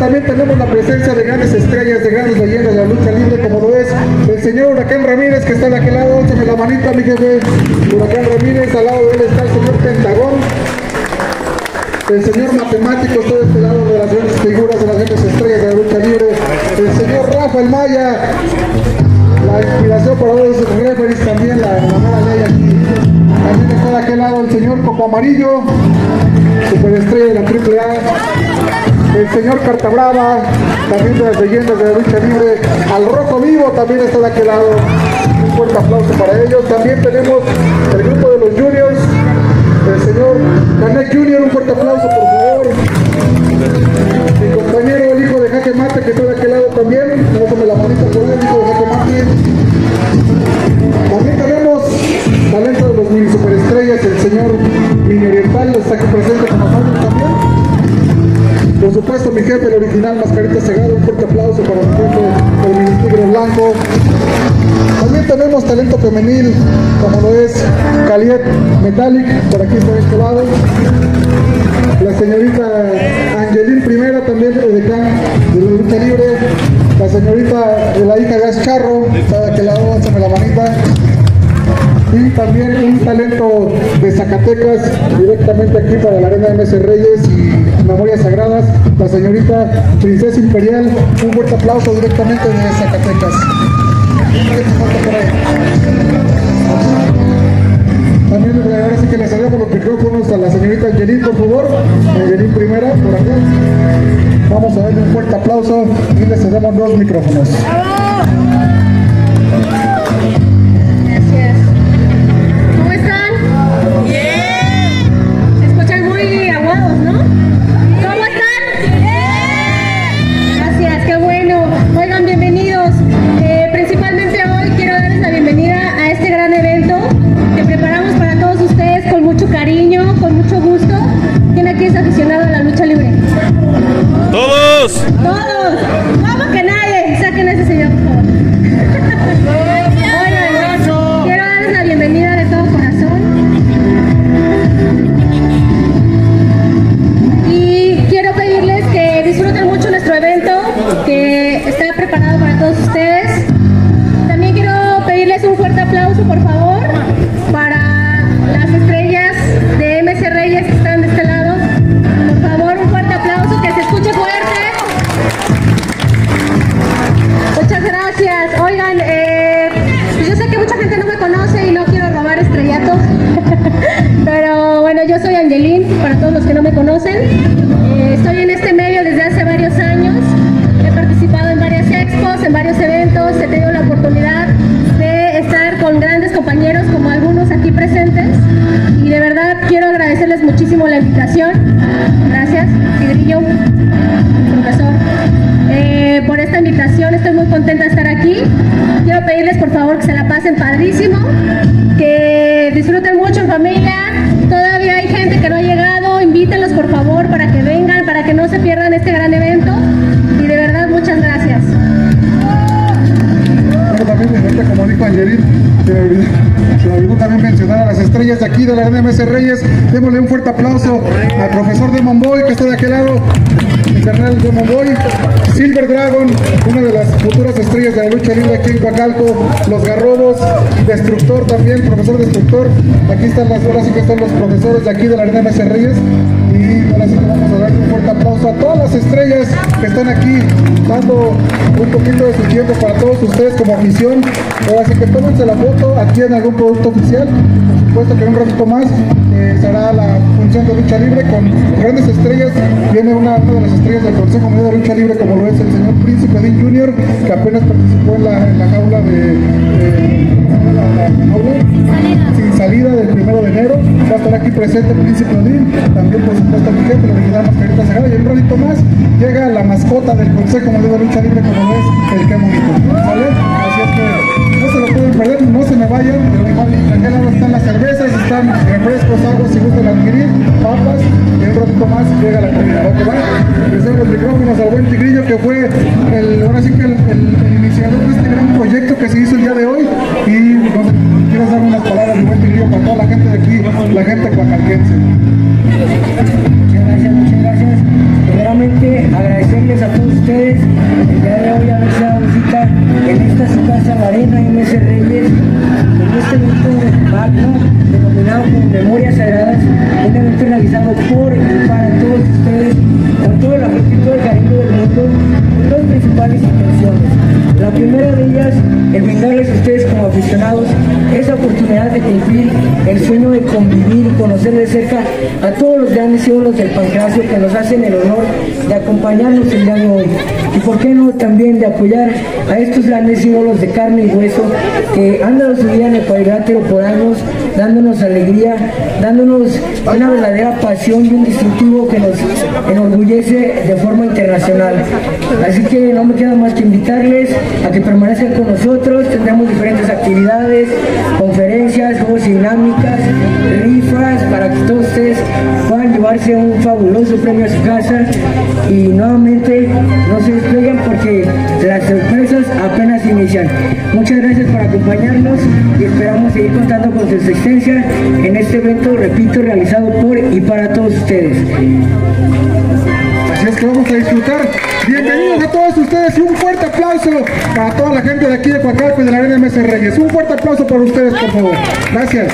también tenemos la presencia de grandes estrellas, de grandes leyendas de la lucha libre, como lo es el señor Huracán Ramírez, que está de aquel lado, échame la manita, mi jefe. Huracán Ramírez, al lado de él está el señor Pentagón. El señor matemático de este lado de las grandes figuras, de las grandes estrellas de la lucha libre. El señor Rafael Maya, la inspiración para los referees también, la, mala ley aquí. También está de aquel lado el señor Coco Amarillo, superestrella de la AAA. El señor Cartabrava, también de las leyendas de la lucha libre. Al Rojo Vivo también está de aquel lado. Un fuerte aplauso para ellos. También tenemos el grupo de los juniors. El señor Canek Junior, un fuerte aplauso por favor. Mi compañero, el hijo de Jaque Mate, que está de aquel lado también. La manita por él, hijo de Jaque Mate. También tenemos talento de los mini superestrellas, el señor Mini Oriental está aquí presente Mi jefe, el original Mascarita Segado, un fuerte aplauso para mi jefe, el tigre blanco. También tenemos talento femenil, como lo es Caliet Metallic, por aquí por este lado. La señorita Angelín Primera, también de Decán de lucha libre. La señorita de la hija Gas Charro, y también un talento de Zacatecas directamente aquí para la Arena MS Reyes y Memorias Sagradas, la señorita Princesa Imperial, un fuerte aplauso directamente de Zacatecas. También ahora sí que le cedemos los micrófonos a la señorita Angelín, por favor. Angelín primera, por acá. Vamos a darle un fuerte aplauso y le cedemos los micrófonos. Angelín, para todos los que no me conocen. Eh, estoy en este medio desde hace varios años. He participado en varias expos, en varios eventos, he tenido la oportunidad de estar con grandes compañeros como algunos aquí presentes y de verdad quiero agradecerles muchísimo la invitación. Gracias, Tigrillo, profesor. Eh, por esta invitación. Estoy muy contenta de estar aquí. Quiero pedirles por favor que se la pasen padrísimo, que disfruten mucho en familia. También mencionar a las estrellas de aquí de la NMS Reyes. Démosle un fuerte aplauso al profesor de Monboy que está de aquel lado, carnal de Monboy, Silver Dragon, una de las futuras estrellas de la lucha libre aquí en Coacalco, los Garrobos, Destructor también, profesor Destructor. Aquí están las, ahora sí que están los profesores de aquí de la NMS Reyes. Y ahora sí que vamos a darle un fuerte aplauso a todas las estrellas que están aquí dando un poquito de su tiempo para todos ustedes como afición. Ahora sí que tómense la foto aquí en algún producto oficial. Por supuesto que un ratito más eh, será la función de lucha libre con grandes estrellas. Viene una, una de las estrellas del Consejo Mundial de Lucha Libre como lo es el señor Príncipe Dean Jr. que apenas participó en la, en la jaula de... de- la- la jaula? sin salida del primero de enero. Va a estar aquí presente el Príncipe Odín, también por supuesto mi jefe, la original Mascarita Sagrada. Y un ratito más llega la mascota del Consejo Mundial de Lucha Libre, como lo es el que bonito. ¿Sale? Perder, no se me vayan. De aquel lado están las cervezas, están refrescos, aguas si gustan adquirir, papas. Y en un ratito más llega la comida. ¿Ok, va? Dejo los micrófonos al buen Tigrillo, que fue el, ahora sí que el, el- el iniciador de este gran proyecto que se hizo el día de hoy. Y no quiero dar unas palabras de buen Tigrillo para toda la gente de aquí, la gente coacalquense. Muchas gracias, muchas gracias. Primeramente, agradecerles a Patrona MS Reyes, en este evento magno denominado como Memorias Sagradas, un evento realizado por y para todos ustedes, con todo el afecto y todo el cariño del mundo, con dos principales intenciones. La primera de ellas, el brindarles a ustedes como aficionados esa oportunidad de cumplir el sueño de convivir y conocer de cerca a todos los grandes ídolos del pancracio que nos hacen el honor de acompañarnos el día de hoy. Y por qué no también de apoyar a estos grandes ídolos de carne y hueso que han dado su vida en el cuadrilátero por años, dándonos alegría, dándonos una verdadera pasión y un distintivo que nos enorgullece de forma internacional. Así que no me queda más que invitarles a que permanezcan con nosotros, tendremos diferentes actividades, conferencias, juegos dinámicas, rifas, para que todos ustedes puedan llevarse un fabuloso premio a su casa y nuevamente no se despeguen porque las sorpresas apenas inician. Muchas gracias por acompañarnos y esperamos seguir contando con su existencia en este evento, repito, realizado por y para todos ustedes. Que vamos a disfrutar. Bienvenidos a todos ustedes y un fuerte aplauso para toda la gente de aquí de Coacalco y de la Arena MS Reyes. Un fuerte aplauso para ustedes, por favor. Gracias.